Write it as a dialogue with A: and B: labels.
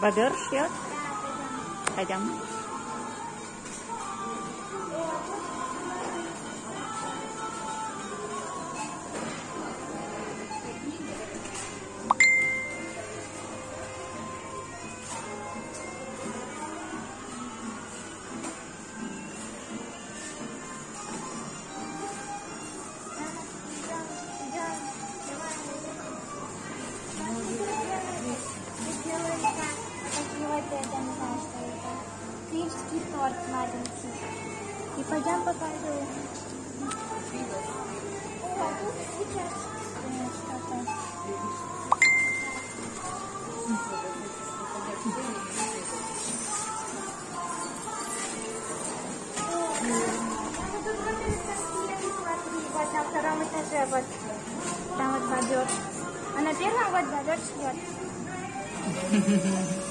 A: Бобер шьет? Да, пойдем. Пойдем.
B: Киевский торт маленький. И пойдем покажу. О, тут сейчас. А вот на втором этаже, вот там вот бобер. А на первом вот бобер шьет.